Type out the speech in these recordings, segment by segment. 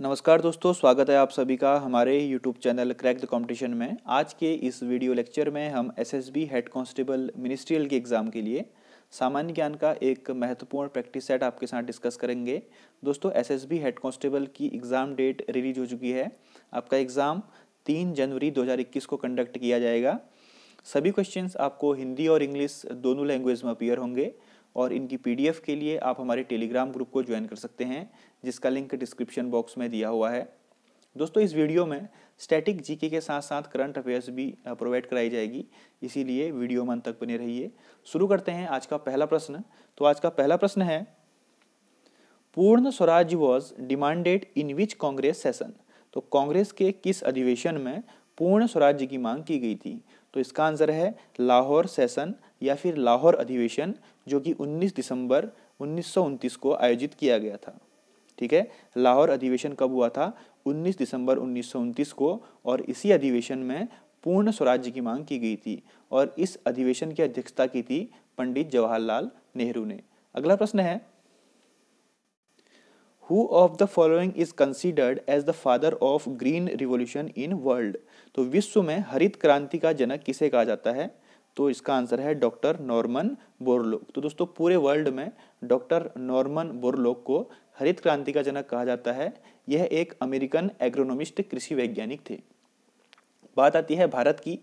नमस्कार दोस्तों, स्वागत है आप सभी का हमारे YouTube channel crack the competition में। आज के इस वीडियो लेक्चर में हम एसएसबी हेड कांस्टेबल मिनिस्ट्रियल के एग्ज़ाम के लिए सामान्य ज्ञान का एक महत्वपूर्ण प्रैक्टिस सेट आपके साथ डिस्कस करेंगे। दोस्तों एसएसबी हेड कांस्टेबल की एग्ज़ाम डेट रिलीज़ हो चुकी है। आपका एग्ज़ाम तीन जनवरी दो हज़ार इक्कीस को कंडक्ट किया जाएगा। सभी क्वेश्चन आपको हिंदी और इंग्लिश दोनों लैंग्वेज में अपियर होंगे। और इनकी पीडीएफ के लिए आप हमारे टेलीग्राम ग्रुप को ज्वाइन कर सकते हैं, जिसका लिंक डिस्क्रिप्शन बॉक्स में दिया हुआ है। दोस्तों, इस वीडियो में स्टैटिक जीके के साथ साथ करंट अफेयर्स भी प्रोवाइड कराई जाएगी। इसीलिए वीडियो में तक बने रहिए। शुरू करते हैं आज का पहला प्रश्न। तो आज का पहला प्रश्न है, Purna Swaraj was demanded in which Congress session तो कांग्रेस के किस अधिवेशन में पूर्ण स्वराज्य की मांग की गई थी? तो इसका आंसर है, लाहौर सेशन या फिर लाहौर अधिवेशन जो कि 19 दिसंबर उन्नीस को आयोजित किया गया था। ठीक है? लाहौर अधिवेशन कब हुआ था? 19 दिसंबर उन्नीस को और इसी अधिवेशन में पूर्ण स्वराज्य की मांग की गई थी और इस अधिवेशन की अध्यक्षता की थी पंडित जवाहरलाल नेहरू ने। अगला प्रश्न है। Who of the following is considered as the father of green revolution in world तो विश्व में हरित क्रांति का जनक किसे कहा जाता है? तो इसका आंसर है डॉक्टर नॉर्मन बोरलोक। तो दोस्तों, पूरे वर्ल्ड में डॉक्टर नॉर्मन बोरलोक को हरित क्रांति का जनक कहा जाता है। यह एक अमेरिकन एग्रोनोमिस्ट कृषि वैज्ञानिक थे। बात आती है भारत की।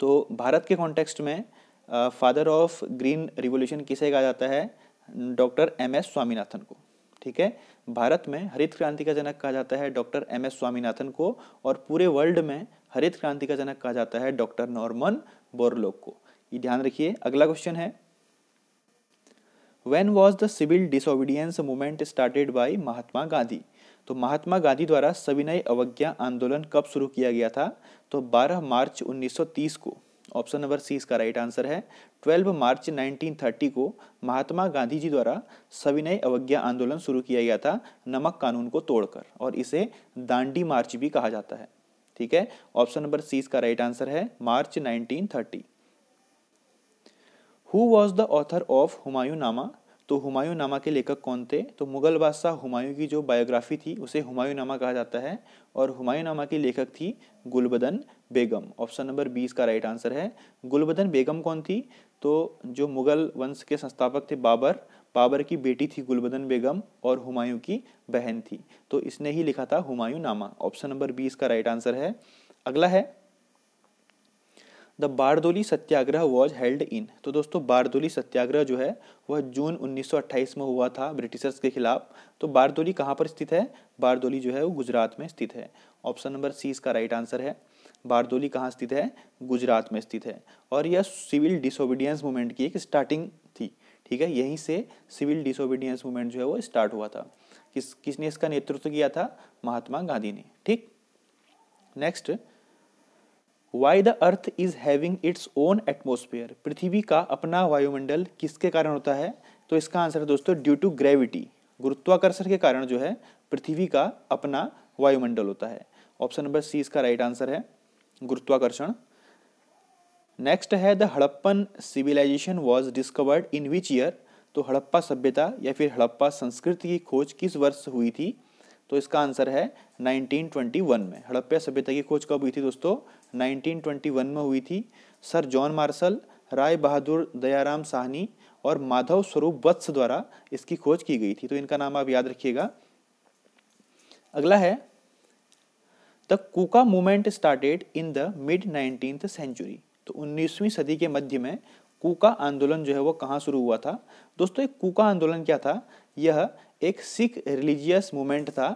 तो भारत के कॉन्टेक्स्ट में फादर ऑफ़ ग्रीन रिवोल्यूशन किसे कहा जाता है? डॉक्टर एम एस स्वामीनाथन को, ठीक है? भारत में हरित क्रांति का जनक कहा जाता है डॉक्टर एम एस स्वामीनाथन को और पूरे वर्ल्ड में हरित क्रांति का जनक कहा जाता है डॉक्टर नॉर्मन बोरलोक को। ये ध्यान रखिए, अगला क्वेश्चन है। When was the civil disobedience movement started by Mahatma Gandhi? तो महात्मा गांधी द्वारा सविनय अवज्ञा आंदोलन कब शुरू किया गया था? तो 12 मार्च 1930 को। ऑप्शन नंबर सी इसका राइट आंसर है। 12 मार्च 1930 को महात्मा गांधी जी द्वारा सविनय अवज्ञा आंदोलन शुरू किया गया था नमक कानून को तोड़कर, और इसे दांडी मार्च भी कहा जाता है। ठीक है? ऑप्शन नंबर सी इसका राइट आंसर है, March 1930 who was the author of Humayun Nama तो हुमायूं नामा के लेखक कौन थे? तो मुगल बादशाह हुमायूं की जो बायोग्राफी थी, उसे हुमायूं नामा कहा जाता है। और हुमायूं नामा की लेखक थी गुलबदन बेगम। ऑप्शन नंबर बीस का राइट आंसर है। गुलबदन बेगम कौन थी? तो जो मुगल वंश के संस्थापक थे बाबर बाबर की बेटी थी गुलबदन बेगम और हुमायूं की बहन थी। तो इसने ही लिखा था हुमायूं नामा ऑप्शन नंबर बीस का राइट आंसर है। अगला है the Bardoli Satyagraha was held in. तो दोस्तों, बारदोली सत्याग्रह जो है, वह जून 1928 में हुआ था ब्रिटिशर्स के खिलाफ। तो बारदोली कहाँ पर स्थित है? बारदोली जो है, वो गुजरात में स्थित है। ऑप्शन नंबर सी इसका राइट आंसर है। बारदोली कहाँ स्थित है? गुजरात में स्थित है। और यह सिविल डिसोबीडियंस मूवमेंट की एक स्टार्टिंग थी। ठीक है, यहीं से सिविल डिसोबीडियंस मूवमेंट जो है, वो स्टार्ट हुआ था। किस, किसने इसका नेतृत्व किया था? महात्मा गांधी ने। ठीक? Next why the earth is having its own atmosphere पृथ्वी का अपना वायुमंडल किसके कारण होता है? तो इसका आंसर है दोस्तों ड्यू टू ग्रेविटी गुरुत्वाकर्षण के कारण जो है, पृथ्वी का अपना वायुमंडल होता है। ऑप्शन नंबर सी इसका राइट आंसर है, गुरुत्वाकर्षण। नेक्स्ट है the Harappan civilisation was discovered in which year तो हड़प्पा सभ्यता या फिर हड़प्पा संस्कृति की खोज किस वर्ष हुई थी? तो इसका आंसर है 1921 में। हड़प्पा सभ्यता की खोज कब हुई थी दोस्तों? 1921 में हुई थी। Sir John Marshall, Rai Bahadur, Dayaram Sahni और माधव स्वरूप वत्स द्वारा इसकी खोज की गई थी। तो इनका नाम आप याद रखिएगा। अगला है, the Kuka movement started in the mid nineteen century. तो 19वीं सदी के मध्य में कुका आंदोलन जो है वो कहाँ शुरू हुआ था? दोस्तों एक कुका आंदोलन क्या था? यह एक सिख रिलीजियस मूवमेंट था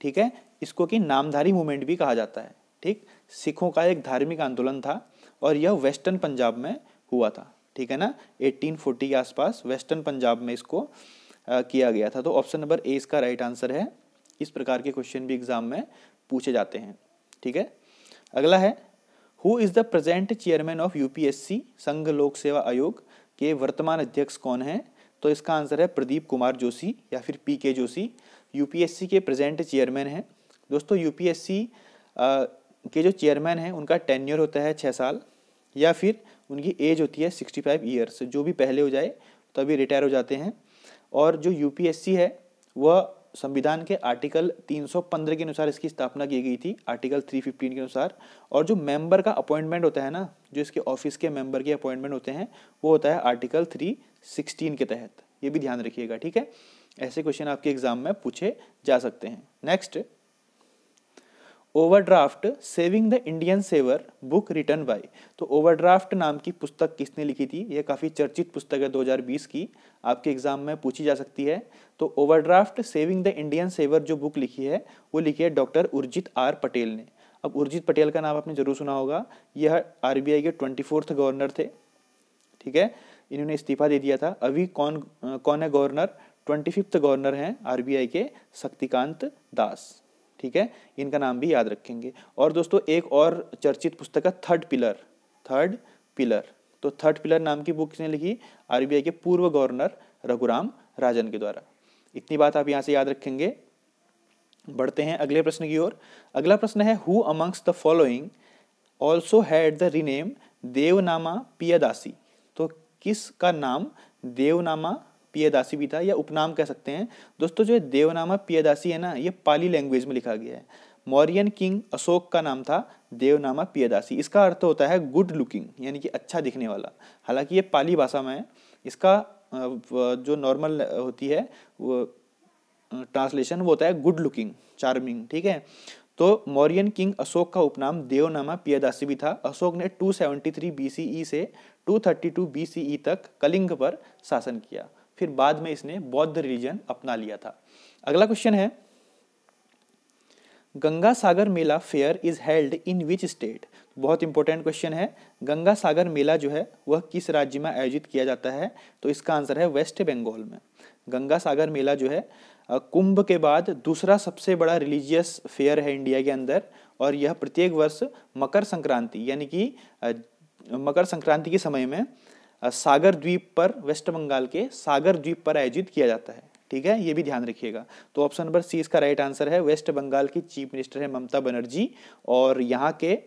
ठीक है? इसको कि नामधारी मूवमेंट भी कहा जाता है ठीक? सिखों का एक धार्मिक आंदोलन था और यह वेस्टर्न पंजाब में हुआ था ठीक है ना? 1840 के आसपास वेस्टर्न पंजाब में इसको आ, किया गया था। तो ऑप्शन नंबर ए इसका राइट आंसर है। इस प्रकार के क्वेश्चन भी एग्ज़ाम में पूछे जाते हैं ठीक है? अगला है who is the present chairman of UPSC संघ लोक सेवा आयोग के वर्तमान अध्यक्ष कौन है? तो इसका आंसर है प्रदीप कुमार जोशी या फिर पी के जोशी। यूपीएससी के प्रेजेंट चेयरमैन हैं। दोस्तों, यूपीएससी के जो चेयरमैन हैं, उनका टेन्योर होता है छः साल या फिर उनकी एज होती है सिक्सटी फाइव ईयर्स। जो भी पहले हो जाए, तभी रिटायर हो जाते हैं। और जो यूपीएससी है, वह संविधान के आर्टिकल 315 के अनुसार इसकी स्थापना की गई थी, आर्टिकल 315 के अनुसार। और जो मेंबर का अपॉइंटमेंट होता है ना, जो इसके ऑफ़िस के मेंबर के अपॉइंटमेंट होते हैं, वो होता है आर्टिकल 316 के तहत। ये भी ध्यान रखिएगा, ठीक है? ऐसे क्वेश्चन आपके एग्ज़ाम में पूछे जा सकते हैं। Next overdraft saving the Indian saver book written by तो ओवरड्राफ्ट नाम की पुस्तक किसने लिखी थी? यह काफ़ी चर्चित पुस्तक है 2020 की। आपके एग्ज़ाम में पूछी जा सकती है। तो overdraft saving the Indian saver जो बुक लिखी है, वो लिखी है डॉक्टर उर्जित आर पटेल ने। अब उर्जित पटेल का नाम आपने ज़रूर सुना होगा। यह आरबीआई के ट्वेंटी गवर्नर थे, ठीक है? इन्होंने इस्तीफा दे दिया था। अभी कौन कौन है गवर्नर? ट्वेंटी फिफ्थ गवर्नर हैं आरबीआई के शक्तिकांत दास। ठीक है? इनका नाम भी याद रखेंगे। और दोस्तों, एक और चर्चित पुस्तक है, थर्ड पिलर। Third pillar. तो थर्ड पिलर नाम की बुक किसने लिखी? आरबीआई के पूर्व गवर्नर रघुराम राजन के द्वारा। इतनी बात आप यहाँ से याद रखेंगे। बढ़ते हैं अगले प्रश्न की ओर। अगला प्रश्न है who amongst the following also had the rename Devanama Piyadasi? तो किस का नाम देवनामा पियादासी भी था या उपनाम कह सकते हैं। दोस्तों, जो देवनामा पियादासी है ना, ये पाली लैंग्वेज में लिखा गया है। मौर्यन किंग अशोक का नाम था देवनामा पियादासी। इसका अर्थ होता है गुड लुकिंग यानी कि अच्छा दिखने वाला। हालाँकि ये पाली भाषा में है। इसका जो नॉर्मल होती है, वो ट्रांसलेशन वो होता है गुड लुकिंग चार्मिंग ठीक है? तो मौर्यन किंग अशोक का उपनाम देवनामा पियादासी भी था। अशोक ने 273 बीसीई से 232 बीसीई तक कलिंग पर शासन किया। फिर बाद में इसने बौद्ध रिलीजन अपना लिया था। अगला क्वेश्चन है। Ganga Sagar mela fair is held in which state? बहुत इंपॉर्टेंट क्वेश्चन है। गंगा सागर मेला जो है, वह किस राज्य में आयोजित किया जाता है? तो इसका आंसर है वेस्ट बंगाल में। गंगा सागर मेला जो है कुंभ के बाद दूसरा सबसे बड़ा रिलीजियस फेयर है इंडिया के अंदर, और यह प्रत्येक वर्ष मकर संक्रांति, यानी कि मकर संक्रांति के समय में सागर द्वीप पर, वेस्ट बंगाल के सागर द्वीप पर आयोजित किया जाता है। ठीक है? ये भी ध्यान रखिएगा। तो ऑप्शन नंबर सी इसका राइट आंसर है। वेस्ट बंगाल की चीफ मिनिस्टर है ममता बनर्जी, और यहाँ के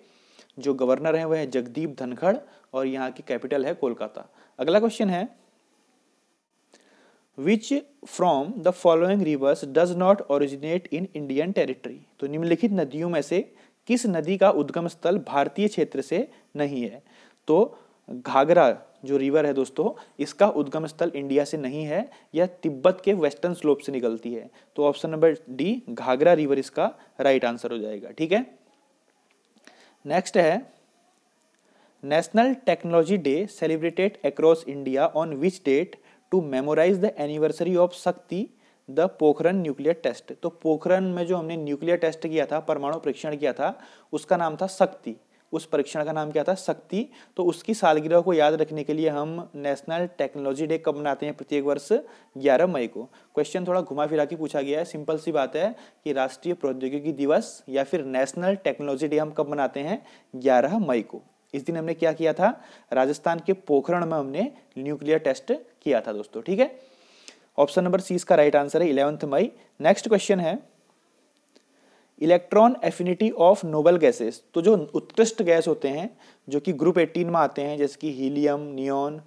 जो गवर्नर हैं वह है जगदीप धनखड़, और यहाँ की कैपिटल है कोलकाता। अगला क्वेश्चन है which from the following rivers does not originate in Indian territory तो निम्नलिखित नदियों में से किस नदी का उद्गम स्थल भारतीय क्षेत्र से नहीं है? तो घाघरा जो रिवर है दोस्तों, इसका उद्गम स्थल इंडिया से नहीं है यह तिब्बत के वेस्टर्न स्लोप से निकलती है। तो option number D Ghaghara river इसका राइट आंसर हो जाएगा, ठीक है? नेक्स्ट है national technology day celebrated across India on which date to memorise the anniversary of Shakti the Pokhran nuclear test तो पोखरन में जो हमने न्यूक्लियर टेस्ट किया था, परमाणु परीक्षण किया था, उसका नाम था शक्ति उस परीक्षण का नाम क्या था? शक्ति तो उसकी सालगिरह को याद रखने के लिए हम नेशनल टेक्नोलॉजी डे कब मनाते हैं प्रत्येक वर्ष? 11 मई को। क्वेश्चन थोड़ा घुमा फिरा के पूछा गया है। सिंपल सी बात है कि राष्ट्रीय प्रौद्योगिकी दिवस या फिर नेशनल टेक्नोलॉजी डे हम कब मनाते हैं? ग्यारह मई को। इस दिन हमने क्या किया था? राजस्थान के पोखरण में हमने न्यूक्लियर टेस्ट किया था दोस्तों, ठीक है? ऑप्शन नंबर सी इसका राइट आंसर है इलेवंथ मई। नेक्स्ट क्वेश्चन है electron affinity of noble gases तो जो उत्कृष्ट गैस होते हैं, जो कि ग्रुप 18 में आते हैं, जैसे कि helium neon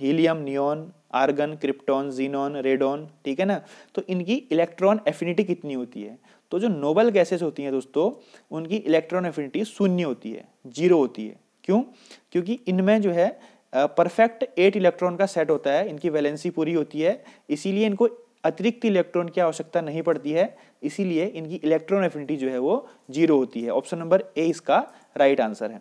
helium neon argon krypton xenon radon ठीक है ना? तो इनकी इलेक्ट्रॉन एफिनिटी कितनी होती है? तो जो नोबल गैसेस होती हैं दोस्तों, उनकी इलेक्ट्रॉन एफिनिटी शून्य होती है ज़ीरो होती है। क्यों? क्योंकि इनमें जो है परफेक्ट एट इलेक्ट्रॉन का सेट होता है। इनकी वैलेंसी पूरी होती है। इसीलिए इनको अतिरिक्त इलेक्ट्रॉन की आवश्यकता नहीं पड़ती है। इसीलिए इनकी इलेक्ट्रॉन एफिनिटी जो है वो ज़ीरो होती है। ऑप्शन नंबर ए इसका राइट आंसर है।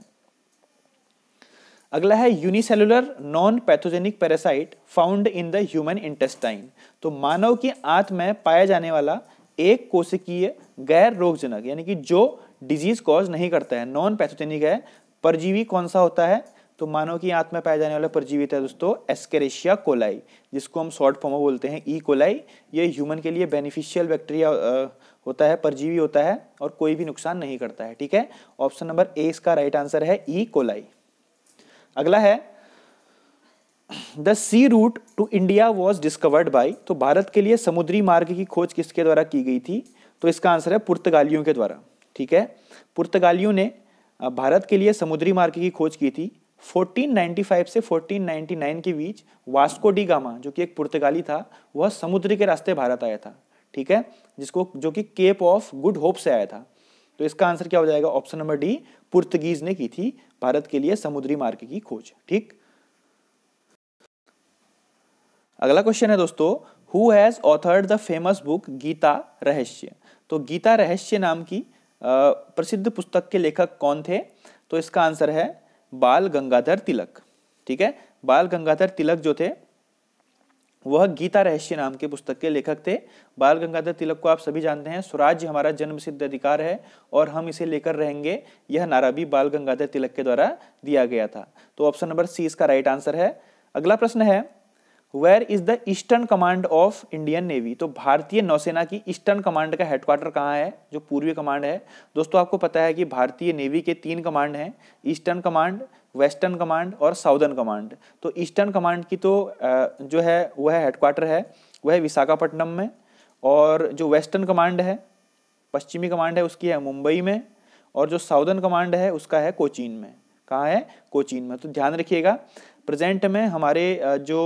अगला है unicellular non pathogenic parasite found in the human intestine तो मानव की आंत में पाया जाने वाला एक कोशिकीय गैर रोगजनक, यानी कि जो डिज़ीज़ कॉज नहीं करता है नॉन पैथोजेनिक है, परजीवी कौन सा होता है? तो मानव की आंत में पाया जाने वाला परजीवित है दोस्तों एस्केरेशिया कोलाई जिसको हम शॉर्ट फॉर्म में बोलते हैं ई e. कोलाई ये ह्यूमन के लिए बेनिफिशियल बैक्टीरिया होता है, परजीवी होता है और कोई भी नुकसान नहीं करता है, ठीक है? ऑप्शन नंबर ए इसका राइट आंसर है ई e. कोलाई अगला है the sea route to India was discovered by तो भारत के लिए समुद्री मार्ग की खोज किसके द्वारा की गई थी? तो इसका आंसर है पुर्तगालियों के द्वारा, ठीक है? पुर्तगालियों ने भारत के लिए समुद्री मार्ग की खोज की थी 1495 से 1499 के बीच वास्को डी गामा, जो कि एक पुर्तगाली था, वह समुद्र के रास्ते भारत आया था, ठीक है? जिसको, जो कि केप ऑफ़ गुड होप से आया था। तो इसका आंसर क्या हो जाएगा? ऑप्शन नंबर डी, पुर्तगीज ने की थी भारत के लिए समुद्री मार्ग की खोज, ठीक? अगला क्वेश्चन है दोस्तों who has authored the famous book Gita Rahasya? तो गीता रहस्य नाम की प्रसिद्ध पुस्तक के लेखक कौन थे? तो इसका आंसर है बाल गंगाधर तिलक, ठीक है? बाल गंगाधर तिलक जो थे, वह गीता रहस्य नाम के पुस्तक के लेखक थे। बाल गंगाधर तिलक को आप सभी जानते हैं। स्वराज्य हमारा जन्म सिद्ध अधिकार है और हम इसे लेकर रहेंगे। यह नारा भी बाल गंगाधर तिलक के द्वारा दिया गया था। तो ऑप्शन नंबर सी इसका राइट आंसर है। अगला प्रश्न है where is the eastern command of Indian navy तो भारतीय नौसेना की ईस्टर्न कमांड का हेडक्वार्टर कहाँ है? जो पूर्वी कमांड है। दोस्तों, आपको पता है कि भारतीय नेवी के तीन कमांड हैं। ईस्टर्न कमांड वेस्टर्न कमांड और साउदर्न कमांड तो ईस्टर्न कमांड की तो जो है, वह हेडक्वार्टर है। वह विशाखापट्टनम में। और जो वेस्टर्न कमांड है, पश्चिमी कमांड है, उसकी है मुंबई में। और जो साउदर्न कमांड है, उसका है कोचीन में। कहाँ है? कोचीन में। तो ध्यान रखिएगा प्रेजेंट में हमारे जो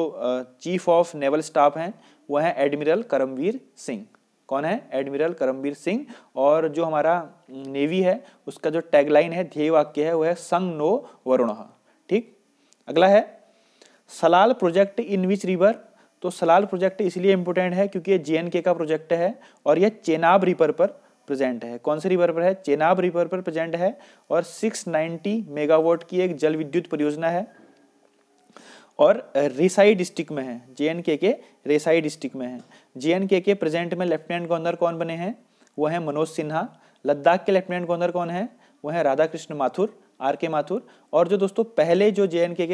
चीफ ऑफ़ नेवल स्टाफ हैं वह हैं एडमिरल करमवीर सिंह। कौन है? एडमिरल करमवीर सिंह और जो हमारा नेवी है, उसका जो टैगलाइन है ध्येय वाक्य है वह है संग नो वरुण। ठीक? अगला है, Salal project in which river. तो सलाल प्रोजेक्ट इसलिए इंपोर्टेंट है क्योंकि ये जे का प्रोजेक्ट है और यह चेनाब रिवर पर प्रेजेंट है। कौन से रिवर पर है? चेनाब रिवर पर प्रेजेंट है और 690 मेगावाट की एक जल विद्युत परियोजना है। और रिसाई डिस्ट्रिक्ट में है। जे के रेसाई डिस्ट्रिक्ट में है। जे के प्रेजेंट में लेफ्टिनेंट गवर्नर कौन बने हैं? वो हैं मनोज सिन्हा। लद्दाख के लेफ्टिनेंट गवर्नर कौन है? वो हैं राधा कृष्ण माथुर, आर के माथुर। और जो दोस्तों, पहले जो जे के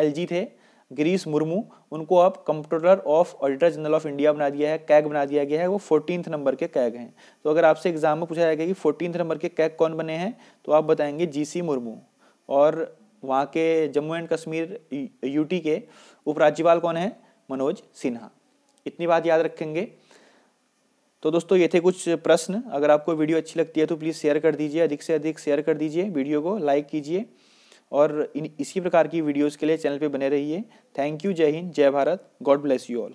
एलजी थे, गिरीश मुर्मू, उनको अब comptroller of auditor general of India बना दिया है कैग बना दिया गया है। वो फोर्टीन नंबर के कैग हैं। तो अगर आपसे एग्ज़ाम में पूछा जाएगा कि फोर्टीन नंबर के कैग कौन बने हैं तो आप बताएँगे जीसी मुर्मू। और वहाँ के जम्मू एंड कश्मीर यूटी के उपराज्यपाल कौन है? मनोज सिन्हा। इतनी बात याद रखेंगे। तो दोस्तों, ये थे कुछ प्रश्न। अगर आपको वीडियो अच्छी लगती है तो प्लीज़ शेयर कर दीजिए। अधिक से अधिक शेयर कर दीजिए वीडियो को, लाइक कीजिए। और इन, इसी प्रकार की वीडियोस के लिए चैनल पर बने रहिए। थैंक यू, जय हिंद, जय Bharat. God bless you all.